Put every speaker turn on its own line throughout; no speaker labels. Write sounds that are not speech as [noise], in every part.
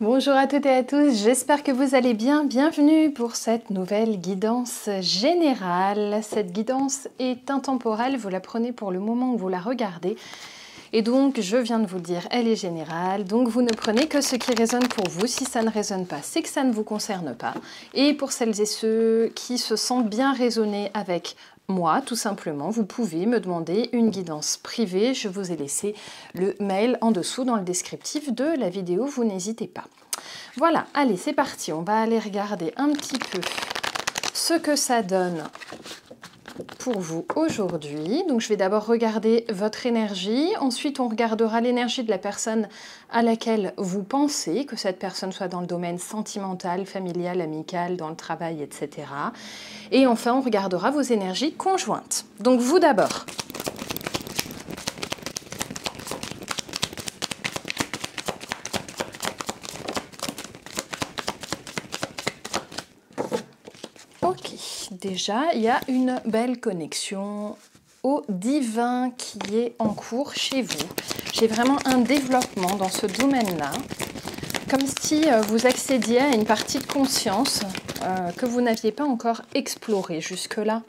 Bonjour à toutes et à tous, j'espère que vous allez bien. Bienvenue pour cette nouvelle guidance générale. Cette guidance est intemporelle, vous la prenez pour le moment où vous la regardez. Et donc, je viens de vous le dire, elle est générale. Donc, vous ne prenez que ce qui résonne pour vous. Si ça ne résonne pas, c'est que ça ne vous concerne pas. Et pour celles et ceux qui se sentent bien raisonner avec moi, tout simplement, vous pouvez me demander une guidance privée. Je vous ai laissé le mail en dessous dans le descriptif de la vidéo, vous n'hésitez pas. Voilà, allez, c'est parti. On va aller regarder un petit peu ce que ça donne pour vous aujourd'hui. Donc je vais d'abord regarder votre énergie, ensuite on regardera l'énergie de la personne à laquelle vous pensez, que cette personne soit dans le domaine sentimental, familial, amical, dans le travail, etc. Et enfin on regardera vos énergies conjointes. Donc vous d'abord. Déjà, il y a une belle connexion au divin qui est en cours chez vous. J'ai vraiment un développement dans ce domaine-là, comme si euh, vous accédiez à une partie de conscience euh, que vous n'aviez pas encore explorée jusque-là.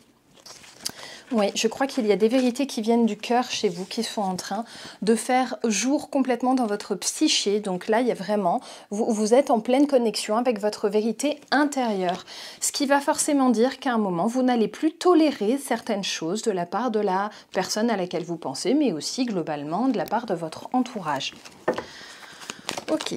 Oui, je crois qu'il y a des vérités qui viennent du cœur chez vous, qui sont en train de faire jour complètement dans votre psyché. Donc là, il y a vraiment, vous, vous êtes en pleine connexion avec votre vérité intérieure. Ce qui va forcément dire qu'à un moment, vous n'allez plus tolérer certaines choses de la part de la personne à laquelle vous pensez, mais aussi globalement de la part de votre entourage. Ok,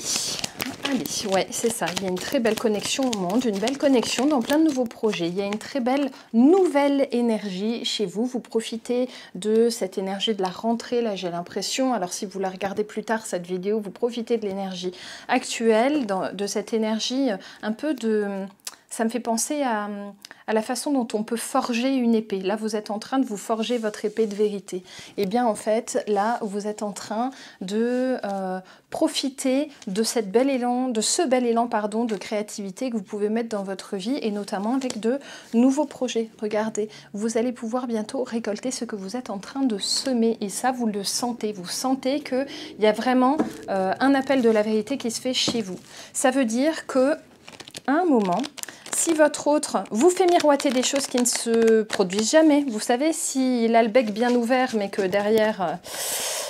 allez, ouais, c'est ça. Il y a une très belle connexion au monde, une belle connexion dans plein de nouveaux projets. Il y a une très belle nouvelle énergie chez vous. Vous profitez de cette énergie de la rentrée, là, j'ai l'impression. Alors, si vous la regardez plus tard, cette vidéo, vous profitez de l'énergie actuelle, de cette énergie un peu de ça me fait penser à, la façon dont on peut forger une épée. Là, vous êtes en train de vous forger votre épée de vérité. Eh bien, en fait, là, vous êtes en train de euh, profiter de cette élan, de ce bel élan, pardon, de créativité que vous pouvez mettre dans votre vie et notamment avec de nouveaux projets. Regardez, vous allez pouvoir bientôt récolter ce que vous êtes en train de semer et ça, vous le sentez. Vous sentez qu'il y a vraiment euh, un appel de la vérité qui se fait chez vous. Ça veut dire que un moment, si votre autre vous fait miroiter des choses qui ne se produisent jamais, vous savez, s'il a le bec bien ouvert mais que derrière, euh,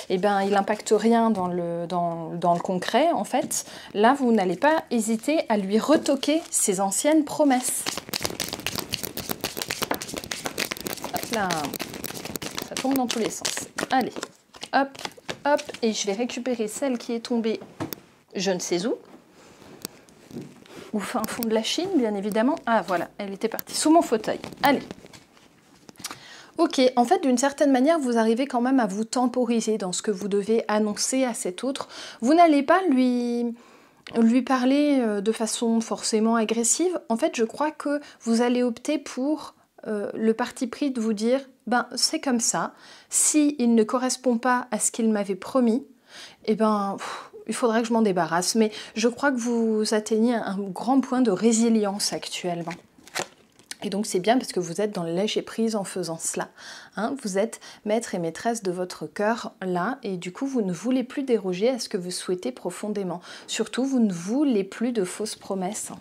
eh ben, il n'impacte rien dans le, dans, le concret, en fait, là, vous n'allez pas hésiter à lui retoquer ses anciennes promesses. Hop là, ça tombe dans tous les sens. Allez, hop, hop, et je vais récupérer celle qui est tombée je ne sais où ou fin fond de la Chine, bien évidemment. Ah voilà, elle était partie sous mon fauteuil. Allez. Ok, en fait, d'une certaine manière, vous arrivez quand même à vous temporiser dans ce que vous devez annoncer à cet autre. Vous n'allez pas lui, lui parler euh, de façon forcément agressive. En fait, je crois que vous allez opter pour euh, le parti pris de vous dire, ben c'est comme ça. Si il ne correspond pas à ce qu'il m'avait promis, eh ben il faudrait que je m'en débarrasse. Mais je crois que vous atteignez un grand point de résilience actuellement. Et donc c'est bien parce que vous êtes dans le lâcher prise en faisant cela. Hein. vous êtes maître et maîtresse de votre cœur là et du coup vous ne voulez plus déroger à ce que vous souhaitez profondément. Surtout vous ne voulez plus de fausses promesses.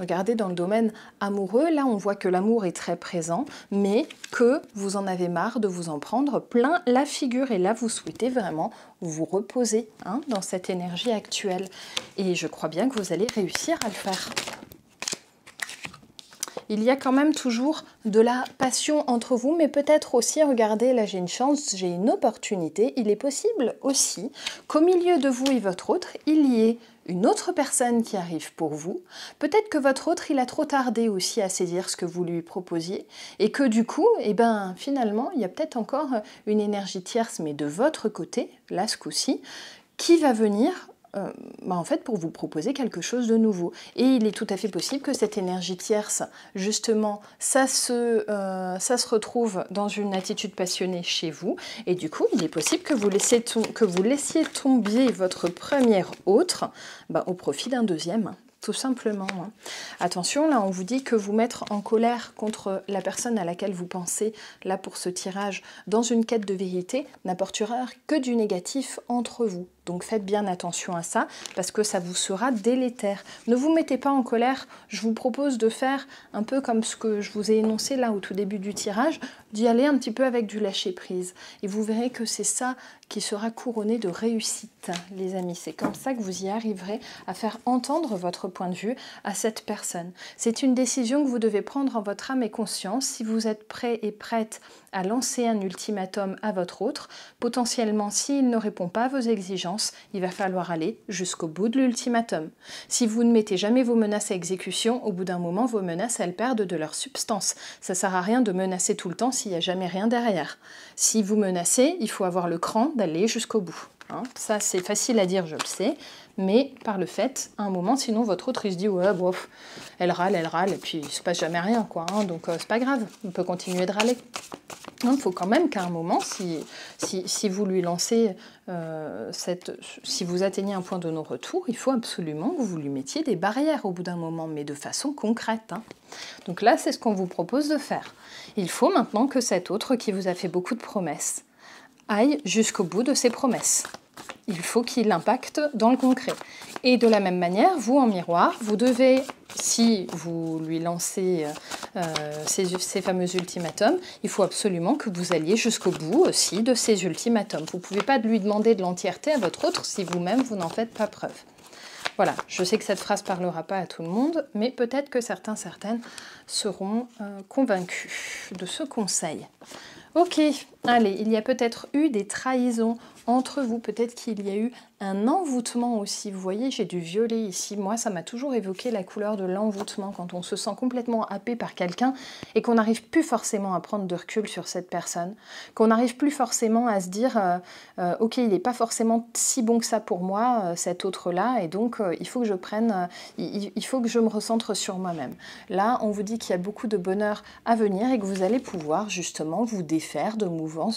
Regardez dans le domaine amoureux, là on voit que l'amour est très présent, mais que vous en avez marre de vous en prendre plein la figure. Et là vous souhaitez vraiment vous reposer hein, dans cette énergie actuelle. Et je crois bien que vous allez réussir à le faire il y a quand même toujours de la passion entre vous, mais peut-être aussi, regardez, là j'ai une chance, j'ai une opportunité, il est possible aussi qu'au milieu de vous et votre autre, il y ait une autre personne qui arrive pour vous. Peut-être que votre autre, il a trop tardé aussi à saisir ce que vous lui proposiez et que du coup, eh ben, finalement, il y a peut-être encore une énergie tierce, mais de votre côté, là ce coup-ci, qui va venir euh, bah, en fait pour vous proposer quelque chose de nouveau. Et il est tout à fait possible que cette énergie tierce, justement, ça se, euh, retrouve dans une attitude passionnée chez vous. Et du coup, il est possible que vous, laissiez, que vous laissiez tomber votre première autre bah, au profit d'un deuxième tout simplement. Hein. Attention, là, on vous dit que vous mettre en colère contre la personne à laquelle vous pensez, là, pour ce tirage, dans une quête de vérité, n'apportera que du négatif entre vous. Donc faites bien attention à ça parce que ça vous sera délétère. Ne vous mettez pas en colère. Je vous propose de faire un peu comme ce que je vous ai énoncé là au tout début du tirage, d'y aller un petit peu avec du lâcher prise. Et vous verrez que c'est ça qui sera couronné de réussite, les amis. C'est comme ça que vous y arriverez à faire entendre votre point de vue à cette personne. C'est une décision que vous devez prendre en votre âme et conscience. Si vous êtes prêt et prête à lancer un ultimatum à votre autre, potentiellement s'il ne répond pas à vos exigences, il va falloir aller jusqu'au bout de l'ultimatum. Si vous ne mettez jamais vos menaces à exécution, au bout d'un moment, vos menaces, elles perdent de leur substance. Ça sert à rien de menacer tout le temps s'il n'y a jamais rien derrière. Si vous menacez, il faut avoir le cran d'aller jusqu'au bout. Hein. Ça, c'est facile à dire, je le sais, mais par le fait, à un moment, sinon votre autre il se dit ouais, bof, elle râle, elle râle, et puis il se passe jamais rien, quoi. Hein. donc euh, c'est pas grave, on peut continuer de râler. Il faut quand même qu'à un moment, si, si, vous lui lancez euh, cette. Si vous atteignez un point de non-retour, il faut absolument que vous lui mettiez des barrières au bout d'un moment, mais de façon concrète. Hein. Donc là, c'est ce qu'on vous propose de faire. Il faut maintenant que cet autre qui vous a fait beaucoup de promesses aille jusqu'au bout de ses promesses il faut qu'il impacte dans le concret. Et de la même manière, vous en miroir, vous devez, si vous lui lancez euh, ces, ces, fameux ultimatums, il faut absolument que vous alliez jusqu'au bout aussi de ces ultimatums. Vous ne pouvez pas lui demander de l'entièreté à votre autre si vous-même vous n'en faites pas preuve. Voilà, je sais que cette phrase parlera pas à tout le monde, mais peut-être que certains, certaines seront euh, convaincus de ce conseil. Ok, allez, il y a peut-être eu des trahisons entre vous. Peut-être qu'il y a eu un envoûtement aussi. Vous voyez, j'ai du violet ici. Moi, ça m'a toujours évoqué la couleur de l'envoûtement quand on se sent complètement happé par quelqu'un et qu'on n'arrive plus forcément à prendre de recul sur cette personne, qu'on n'arrive plus forcément à se dire euh, euh, ok, il n'est pas forcément si bon que ça pour moi, euh, cet autre-là, et donc il faut que je prenne, il, faut que je me recentre sur moi-même. Là, on vous dit qu'il y a beaucoup de bonheur à venir et que vous allez pouvoir justement vous défaire de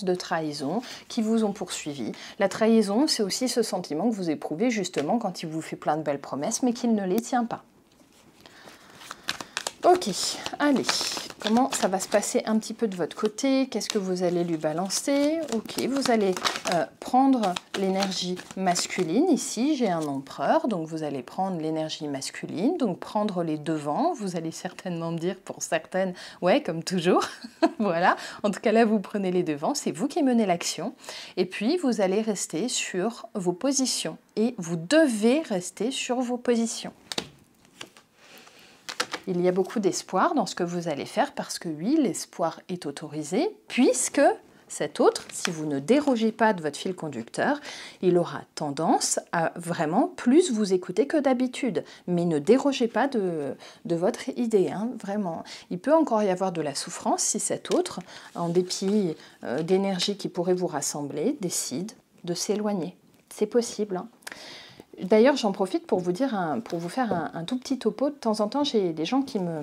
de trahison qui vous ont poursuivi. La trahison, c'est aussi ce sentiment que vous éprouvez justement quand il vous fait plein de belles promesses mais qu'il ne les tient pas. Ok, allez, comment ça va se passer un petit peu de votre côté Qu'est-ce que vous allez lui balancer Ok, vous allez euh, prendre l'énergie masculine. Ici, j'ai un empereur, donc vous allez prendre l'énergie masculine, donc prendre les devants. Vous allez certainement me dire pour certaines, ouais, comme toujours. [laughs] voilà, en tout cas là, vous prenez les devants, c'est vous qui menez l'action. Et puis, vous allez rester sur vos positions. Et vous devez rester sur vos positions. Il y a beaucoup d'espoir dans ce que vous allez faire parce que oui, l'espoir est autorisé puisque cet autre, si vous ne dérogez pas de votre fil conducteur, il aura tendance à vraiment plus vous écouter que d'habitude. Mais ne dérogez pas de, votre idée, hein, vraiment. Il peut encore y avoir de la souffrance si cet autre, en dépit euh, d'énergie qui pourrait vous rassembler, décide de s'éloigner. C'est possible. Hein. D'ailleurs, j'en profite pour vous dire, pour vous faire un, tout petit topo. De temps en temps, j'ai des gens qui me,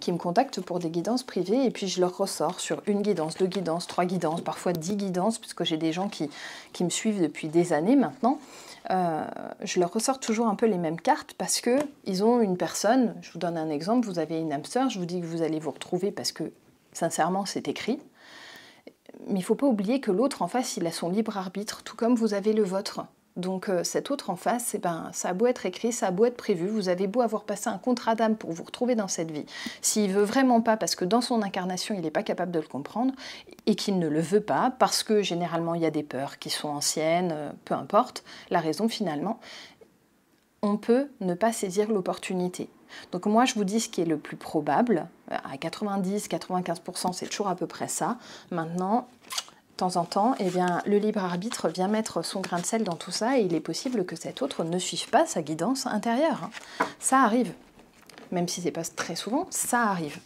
qui me contactent pour des guidances privées et puis je leur ressors sur une guidance, deux guidances, trois guidances, parfois dix guidances, puisque j'ai des gens qui, qui, me suivent depuis des années maintenant. Euh, je leur ressors toujours un peu les mêmes cartes parce que ils ont une personne. Je vous donne un exemple. Vous avez une sœur. Je vous dis que vous allez vous retrouver parce que sincèrement, c'est écrit. Mais il ne faut pas oublier que l'autre en face, il a son libre arbitre, tout comme vous avez le vôtre. Donc euh, cet autre en face, eh ben, ça a beau être écrit, ça a beau être prévu, vous avez beau avoir passé un contrat d'âme pour vous retrouver dans cette vie. S'il veut vraiment pas, parce que dans son incarnation, il n'est pas capable de le comprendre, et qu'il ne le veut pas, parce que généralement il y a des peurs qui sont anciennes, euh, peu importe la raison finalement, on peut ne pas saisir l'opportunité. Donc moi je vous dis ce qui est le plus probable, à 90-95% c'est toujours à peu près ça. Maintenant, temps en temps, eh bien, le libre arbitre vient mettre son grain de sel dans tout ça et il est possible que cet autre ne suive pas sa guidance intérieure. Ça arrive. Même si c'est pas très souvent, ça arrive.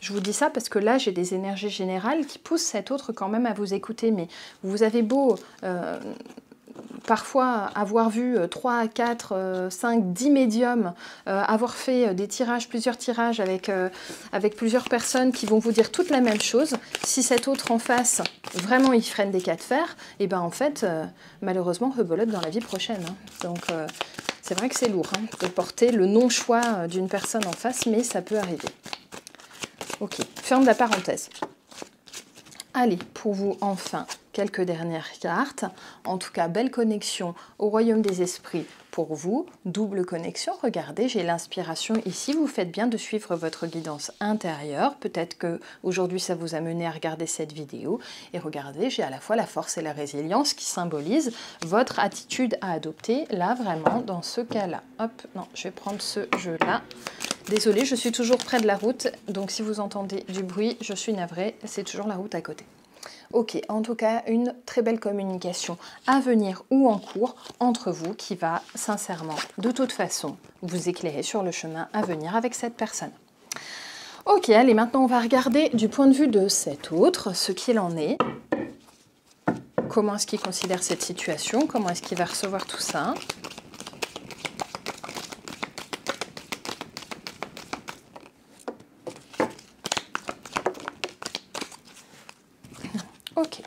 Je vous dis ça parce que là, j'ai des énergies générales qui poussent cet autre quand même à vous écouter. Mais vous avez beau euh, parfois avoir vu 3, 4, 5, 10 médiums, euh, avoir fait euh, des tirages, plusieurs tirages avec, euh, avec plusieurs personnes qui vont vous dire toute la même chose, si cet autre en face, vraiment il freine des cas de fer, et eh ben en fait, malheureusement, rebelote dans la vie prochaine. Hein. Donc c'est vrai que c'est lourd hein, de porter le non-choix d'une personne en face, mais ça peut arriver. Ok, ferme la parenthèse. Allez, pour vous, enfin, quelques dernières cartes. En tout cas, belle connexion au royaume des esprits pour vous. Double connexion, regardez, j'ai l'inspiration ici. Vous faites bien de suivre votre guidance intérieure. Peut-être que aujourd'hui ça vous a mené à regarder cette vidéo. Et regardez, j'ai à la fois la force et la résilience qui symbolisent votre attitude à adopter, là vraiment, dans ce cas-là. Hop, non, je vais prendre ce jeu-là. Désolée, je suis toujours près de la route, donc si vous entendez du bruit, je suis navrée, c'est toujours la route à côté. Ok, en tout cas, une très belle communication à venir ou en cours entre vous qui va sincèrement, de toute façon, vous éclairer sur le chemin à venir avec cette personne. Ok, allez, maintenant on va regarder du point de vue de cet autre ce qu'il en est. Comment est-ce qu'il considère cette situation? Comment est-ce qu'il va recevoir tout ça Ok.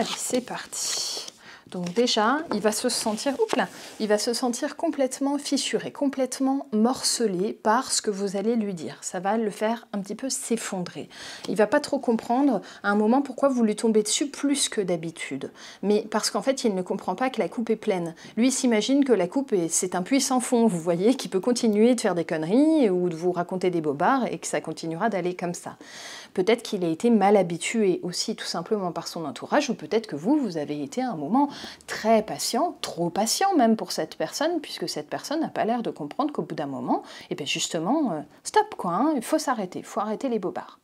Allez, c'est parti. Donc déjà, il va se sentir, là, il va se sentir complètement fissuré, complètement morcelé par ce que vous allez lui dire. Ça va le faire un petit peu s'effondrer. Il va pas trop comprendre à un moment pourquoi vous lui tombez dessus plus que d'habitude. Mais parce qu'en fait, il ne comprend pas que la coupe est pleine. Lui s'imagine que la coupe c'est un puits sans fond, vous voyez, qui peut continuer de faire des conneries ou de vous raconter des bobards et que ça continuera d'aller comme ça. Peut-être qu'il a été mal habitué aussi tout simplement par son entourage ou peut-être que vous, vous avez été à un moment très patient, trop patient même pour cette personne puisque cette personne n'a pas l'air de comprendre qu'au bout d'un moment, et eh bien justement, euh, stop quoi, hein, il faut s'arrêter, il faut arrêter les bobards.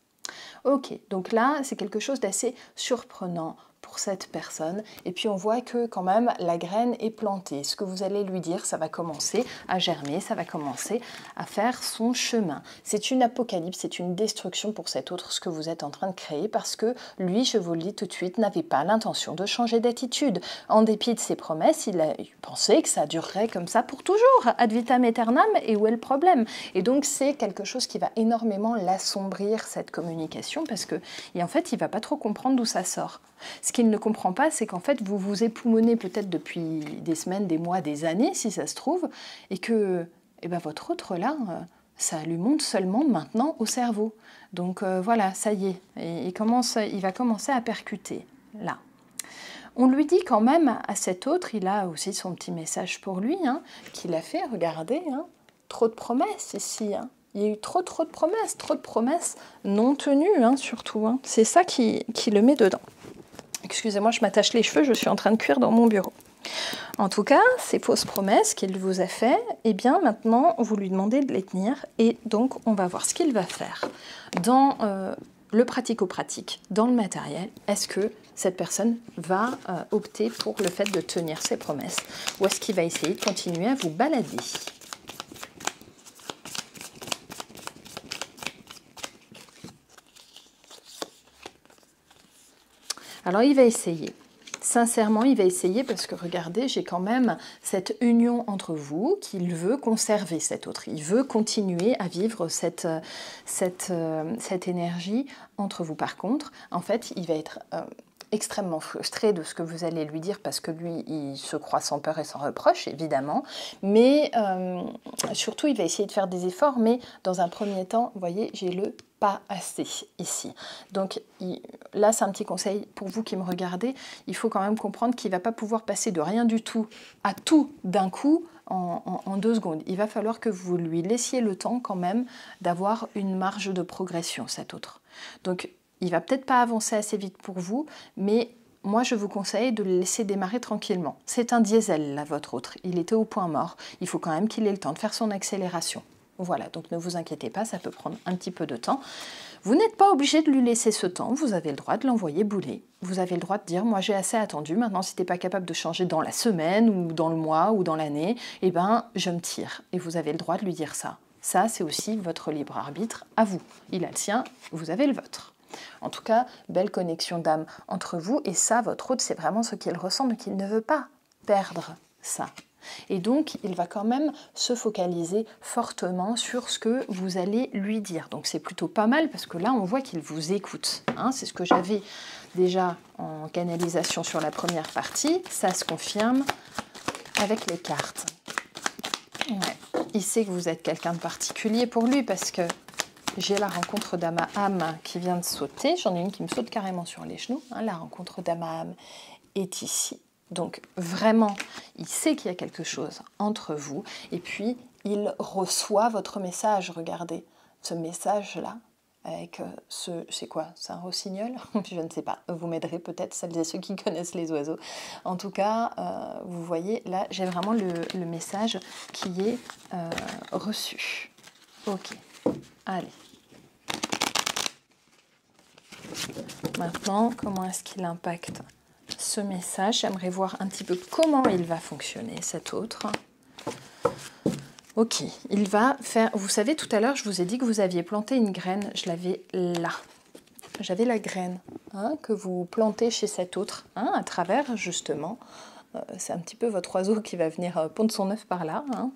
Ok, donc là, c'est quelque chose d'assez surprenant pour cette personne. Et puis on voit que quand même la graine est plantée. Ce que vous allez lui dire, ça va commencer à germer, ça va commencer à faire son chemin. C'est une apocalypse, c'est une destruction pour cet autre, ce que vous êtes en train de créer, parce que lui, je vous le dis tout de suite, n'avait pas l'intention de changer d'attitude. En dépit de ses promesses, il a pensé que ça durerait comme ça pour toujours, ad vitam aeternam, et où est le problème? Et donc c'est quelque chose qui va énormément l'assombrir, cette communication, parce que et en fait, il va pas trop comprendre d'où ça sort. Ce qu'il ne comprend pas, c'est qu'en fait, vous vous époumonez peut-être depuis des semaines, des mois, des années, si ça se trouve, et que eh ben, votre autre, là, euh, ça lui monte seulement maintenant au cerveau. Donc euh, voilà, ça y est, il, commence, il va commencer à percuter, là. On lui dit quand même à cet autre, il a aussi son petit message pour lui, hein, qu'il a fait, regardez, hein, trop de promesses ici. Hein. Il y a eu trop trop de promesses, trop de promesses non tenues surtout. C'est ça qui, qui le met dedans. Excusez-moi, je m'attache les cheveux, je suis en train de cuire dans mon bureau. En tout cas, ces fausses promesses qu'il vous a fait, eh bien maintenant, vous lui demandez de les tenir et donc on va voir ce qu'il va faire. Dans euh, le pratico-pratique, dans le matériel, est-ce que cette personne va euh, opter pour le fait de tenir ses promesses ou est-ce qu'il va essayer de continuer à vous balader? Alors il va essayer. Sincèrement, il va essayer parce que regardez, j'ai quand même cette union entre vous qu'il veut conserver, cet autre. Il veut continuer à vivre cette, cette, cette énergie entre vous. Par contre, en fait, il va être... Euh, extrêmement frustré de ce que vous allez lui dire parce que lui, il se croit sans peur et sans reproche, évidemment. Mais euh, surtout, il va essayer de faire des efforts. Mais dans un premier temps, voyez, j'ai le pas assez ici. Donc là, c'est un petit conseil pour vous qui me regardez. Il faut quand même comprendre qu'il ne va pas pouvoir passer de rien du tout à tout d'un coup en, en, deux secondes. Il va falloir que vous lui laissiez le temps quand même d'avoir une marge de progression, cet autre. Donc il va peut-être pas avancer assez vite pour vous, mais moi je vous conseille de le laisser démarrer tranquillement. C'est un diesel là, votre autre. Il était au point mort. Il faut quand même qu'il ait le temps de faire son accélération. Voilà, donc ne vous inquiétez pas, ça peut prendre un petit peu de temps. Vous n'êtes pas obligé de lui laisser ce temps, vous avez le droit de l'envoyer bouler. Vous avez le droit de dire, moi j'ai assez attendu, maintenant si tu n'es pas capable de changer dans la semaine ou dans le mois ou dans l'année, eh ben je me tire. Et vous avez le droit de lui dire ça. Ça, c'est aussi votre libre arbitre à vous. Il a le sien, vous avez le vôtre. En tout cas, belle connexion d'âme entre vous, et ça, votre hôte, c'est vraiment ce qu'il ressent, mais qu'il ne veut pas perdre ça. Et donc, il va quand même se focaliser fortement sur ce que vous allez lui dire. Donc, c'est plutôt pas mal parce que là, on voit qu'il vous écoute. Hein. c'est ce que j'avais déjà en canalisation sur la première partie. Ça se confirme avec les cartes. Il sait que vous êtes quelqu'un de particulier pour lui parce que j'ai la rencontre âme qui vient de sauter. J'en ai une qui me saute carrément sur les genoux. Hein. La rencontre âme est ici. Donc vraiment, il sait qu'il y a quelque chose entre vous. Et puis, il reçoit votre message. Regardez, ce message-là, avec euh, ce, c'est quoi? C'est un rossignol? [laughs] Je ne sais pas. Vous m'aiderez peut-être, celles et ceux qui connaissent les oiseaux. En tout cas, euh, vous voyez, là, j'ai vraiment le, message qui est euh, reçu. Ok, allez. Maintenant, comment est-ce qu'il impacte ce message? J'aimerais voir un petit peu comment il va fonctionner, cet autre. Ok, il va faire... Vous savez, tout à l'heure, je vous ai dit que vous aviez planté une graine. Je l'avais là. J'avais la graine hein, que vous plantez chez cet autre, hein, à travers justement c'est un petit peu votre oiseau qui va venir euh, pondre son œuf par là, hein.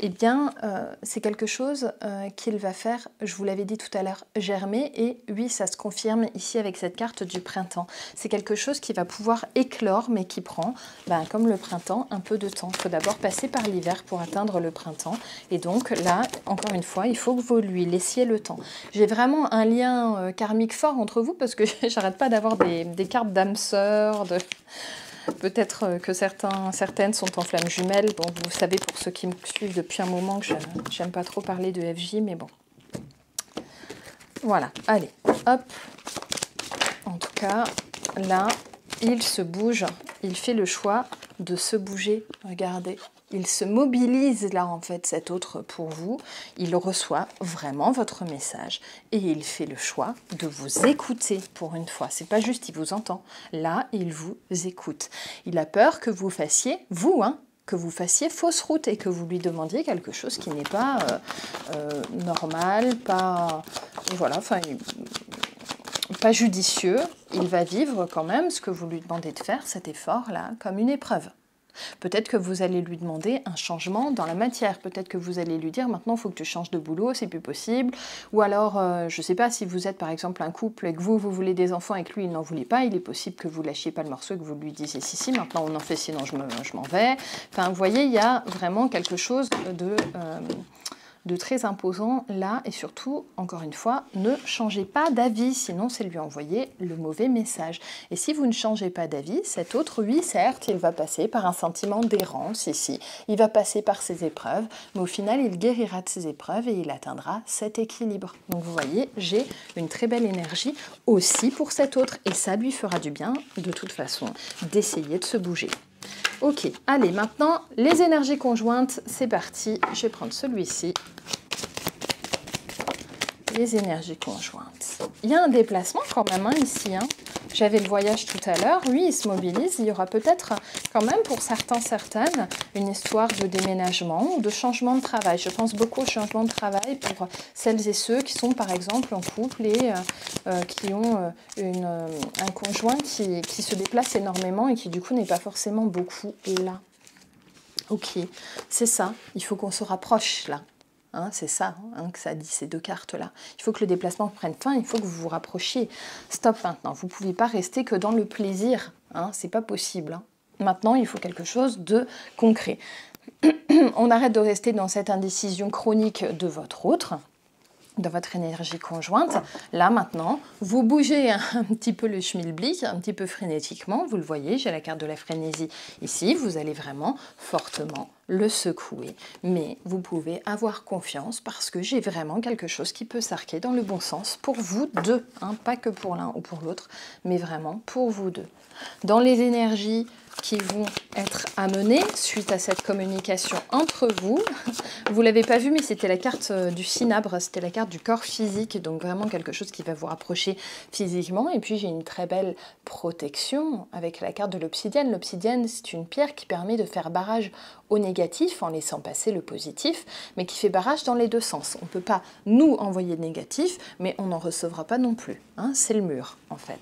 eh bien, euh, c'est quelque chose qu'il va faire, je vous l'avais dit tout à l'heure, germer. Et oui, ça se confirme ici avec cette carte du printemps. C'est quelque chose qui va pouvoir éclore, mais qui prend, ben, comme le printemps, un peu de temps. Il faut d'abord passer par l'hiver pour atteindre le printemps. Et donc là, encore une fois, il faut que vous lui laissiez le temps. J'ai vraiment un lien karmique fort entre vous parce que [laughs] j'arrête pas d'avoir des, des cartes d'âme sœur, de Peut-être euh, que certains, certaines sont en flammes jumelles. Bon, vous savez, pour ceux qui me suivent depuis un moment, que j'aime pas trop parler de FJ, mais bon. Voilà, allez, hop. En tout cas, là, il se bouge, il fait le choix de se bouger. Regardez, il se mobilise là en fait cet autre pour vous, il reçoit vraiment votre message et il fait le choix de vous écouter pour une fois. C'est pas juste il vous entend, là il vous écoute. Il a peur que vous fassiez vous hein, que vous fassiez fausse route et que vous lui demandiez quelque chose qui n'est pas euh, euh, normal, pas voilà, enfin pas judicieux. Il va vivre quand même ce que vous lui demandez de faire, cet effort là, comme une épreuve. Peut-être que vous allez lui demander un changement dans la matière. Peut-être que vous allez lui dire maintenant il faut que tu changes de boulot, c'est plus possible. Ou alors, euh, je ne sais pas, si vous êtes par exemple un couple et que vous, vous voulez des enfants et que lui, il n'en voulait pas, il est possible que vous lâchiez pas le morceau et que vous lui disiez si, si, maintenant on en fait, sinon je m'en vais. Enfin, vous voyez, il y a vraiment quelque chose de... Euh, de très imposant là et surtout, encore une fois, ne changez pas d'avis, sinon c'est lui envoyer le mauvais message. Et si vous ne changez pas d'avis, cet autre, oui, certes, il va passer par un sentiment d'errance ici, il va passer par ses épreuves, mais au final, il guérira de ses épreuves et il atteindra cet équilibre. Donc vous voyez, j'ai une très belle énergie aussi pour cet autre et ça lui fera du bien de toute façon d'essayer de se bouger. Ok, allez, maintenant, les énergies conjointes, c'est parti. Je vais prendre celui-ci. Les énergies conjointes. Il y a un déplacement quand même hein, ici. Hein. J'avais le voyage tout à l'heure. Oui, il se mobilise. Il y aura peut-être quand même pour certains, certaines, une histoire de déménagement ou de changement de travail. Je pense beaucoup au changement de travail pour celles et ceux qui sont par exemple en couple et euh, euh, qui ont euh, un conjoint qui, qui se déplace énormément et qui du coup n'est pas forcément beaucoup là. Ok, c'est ça. Il faut qu'on se rapproche là. Hein, c'est ça hein, que ça dit, ces deux cartes-là. Il faut que le déplacement prenne fin, il faut que vous vous rapprochiez. Stop maintenant, vous ne pouvez pas rester que dans le plaisir, hein, c'est pas possible. Maintenant, il faut quelque chose de concret. [clears throat] On arrête de rester dans cette indécision chronique de votre autre, de votre énergie conjointe. Là maintenant, vous bougez [laughs] un, petit peu le schmilblick, un petit peu frénétiquement, vous le voyez, j'ai la carte de la frénésie ici, vous allez vraiment fortement le secouer. Mais vous pouvez avoir confiance parce que j'ai vraiment quelque chose qui peut s'arquer dans le bon sens pour vous deux, hein, pas que pour l'un ou pour l'autre, mais vraiment pour vous deux. Dans les énergies qui vont être amenés suite à cette communication entre vous. Vous l'avez pas vu, mais c'était la carte euh, du cinabre, c'était la carte du corps physique, donc vraiment quelque chose qui va vous rapprocher physiquement. Et puis j'ai une très belle protection avec la carte de l'obsidienne. L'obsidienne, c'est une pierre qui permet de faire barrage au négatif en laissant passer le positif, mais qui fait barrage dans les deux sens. On ne peut pas nous envoyer de négatif, mais on n'en recevra pas non plus. Hein. c'est le mur, en fait.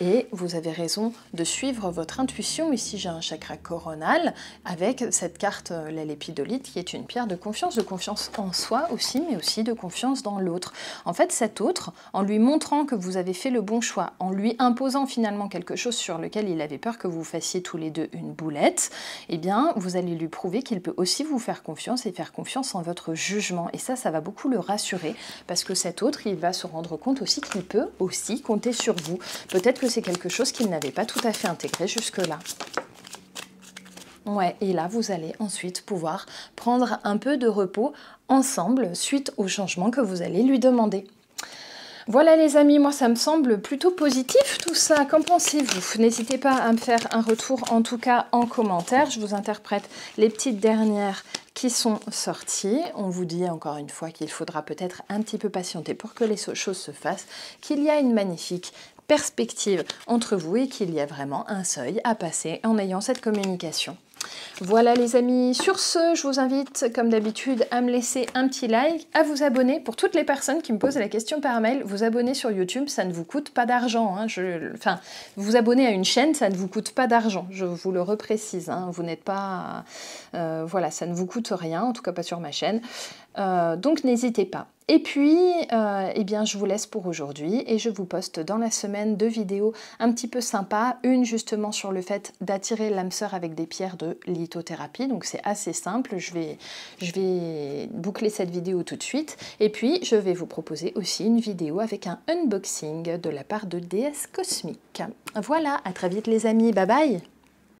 Et vous avez raison de suivre votre intuition. Ici, j'ai un chakra coronal avec cette carte, euh, la lépidolite, qui est une pierre de confiance, de confiance en soi aussi, mais aussi de confiance dans l'autre. En fait, cet autre, en lui montrant que vous avez fait le bon choix, en lui imposant finalement quelque chose sur lequel il avait peur que vous fassiez tous les deux une boulette, eh bien, vous allez lui prouver qu'il peut aussi vous faire confiance et faire confiance en votre jugement. Et ça, ça va beaucoup le rassurer parce que cet autre, il va se rendre compte aussi qu'il peut aussi compter sur vous. Peut-être c'est quelque chose qu'il n'avait pas tout à fait intégré jusque-là. Ouais, et là, vous allez ensuite pouvoir prendre un peu de repos ensemble suite au changement que vous allez lui demander. Voilà les amis, moi ça me semble plutôt positif tout ça. Qu'en pensez-vous? N'hésitez pas à me faire un retour en tout cas en commentaire. Je vous interprète les petites dernières qui sont sorties. On vous dit encore une fois qu'il faudra peut-être un petit peu patienter pour que les choses se fassent, qu'il y a une magnifique perspective entre vous et qu'il y a vraiment un seuil à passer en ayant cette communication. Voilà les amis, sur ce, je vous invite comme d'habitude à me laisser un petit like, à vous abonner. Pour toutes les personnes qui me posent la question par mail, vous abonner sur YouTube, ça ne vous coûte pas d'argent. Hein. Enfin, vous abonner à une chaîne, ça ne vous coûte pas d'argent, je vous le reprécise. Hein. Vous n'êtes pas... Euh, voilà, ça ne vous coûte rien, en tout cas pas sur ma chaîne. Euh, donc n'hésitez pas. Et puis, euh, eh bien, je vous laisse pour aujourd'hui et je vous poste dans la semaine deux vidéos un petit peu sympas. Une justement sur le fait d'attirer l'âme sœur avec des pierres de lithothérapie. Donc c'est assez simple. Je vais, je vais boucler cette vidéo tout de suite. Et puis, je vais vous proposer aussi une vidéo avec un unboxing de la part de DS Cosmique. Voilà, à très vite les amis. Bye bye